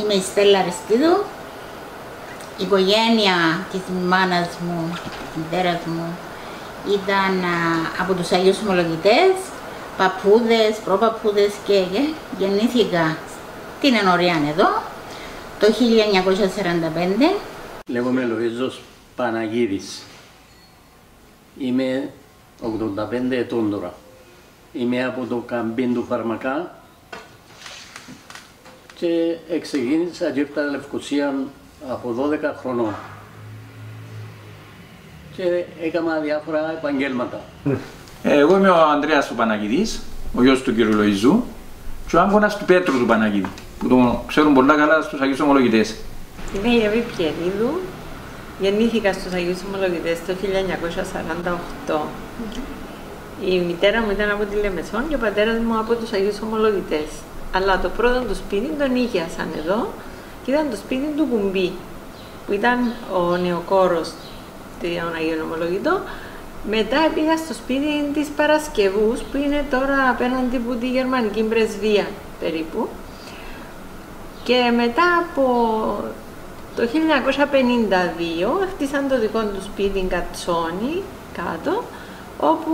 Είμαι η Στέλλα Αριστίδου. Η οικογένεια της μάνας μου, της μητέρας μου, ήταν από τους Αγίους Ομολογητές, παππούδες, προπαππούδες και γεννήθηκα στην Ενωρία εδώ το 1945. Λέγομαι Λοΐζος Παναγίδης. Είμαι 85 ετών τώρα. Είμαι από το καμπίν του Φαρμακά και ξεκίνησα και έφτανα Λευκοσία από 12 χρονών και έκανα διάφορα επαγγέλματα. Εγώ είμαι ο Ανδρέας του Παναγίδης, ο γιος του κ. Λοϊζού και ο άγκωνας του Πέτρου του Παναγίδη, που τον ξέρουν πολλά καλά στους Αγίους Ομολογητές. Είμαι η Εύη Πιερίδου, γεννήθηκα στους Αγίους Ομολογητές το 1948. Η μητέρα μου ήταν από τη Λεμεσόν και ο πατέρας μου από τους Αγίους Ομολογητές. Αλλά το πρώτο του σπίτι τον ήγιασαν εδώ και ήταν το σπίτι του Κουμπί, που ήταν ο νεοκόρος των Αγίων Ομολογητών. Μετά πήγα στο σπίτι της Παρασκευούς, που είναι τώρα απέναντι από τη Γερμανική Πρεσβεία περίπου. Και μετά από το 1952 χτίσαν το δικό του σπίτι Κατσόνη κάτω, όπου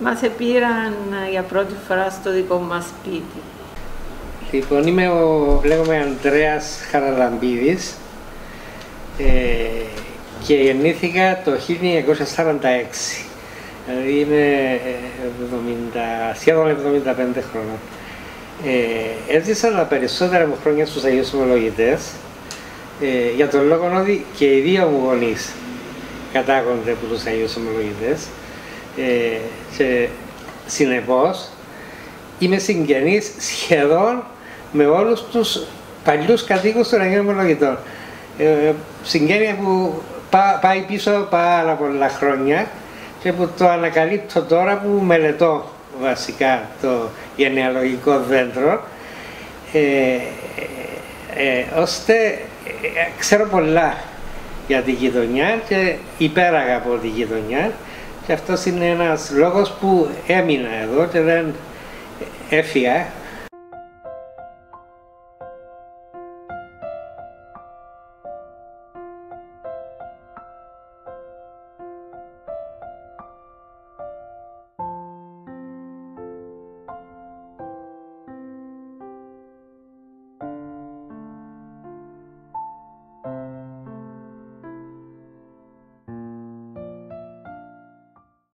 μας επήραν για πρώτη φορά στο δικό μας σπίτι. Λοιπόν, είμαι ο, λέγομαι Ανδρέας Χαραλαμπίδης ε, και γεννήθηκα το 1946. Δηλαδή είμαι 70, ε, σχεδόν 75 χρόνια. Ε, έζησα τα περισσότερα μου χρόνια στους Αγίους Ομολογητές ε, για τον λόγο ότι και οι δύο μου γονείς κατάγονται από τους Αγίους Ομολογητές ε, και συνεπώς είμαι συγγενής σχεδόν με όλους τους παλιούς κατοίκους των Αγίων Ομολογητών. Ε, συγγένεια που πά, πάει πίσω πάρα πολλά χρόνια και που το ανακαλύπτω τώρα που μελετώ βασικά το γενεαλογικό δέντρο ε, ε, ώστε ε, ξέρω πολλά για τη γειτονιά και υπέραγα από τη γειτονιά και αυτός είναι ένας λόγος που έμεινα εδώ και δεν έφυγα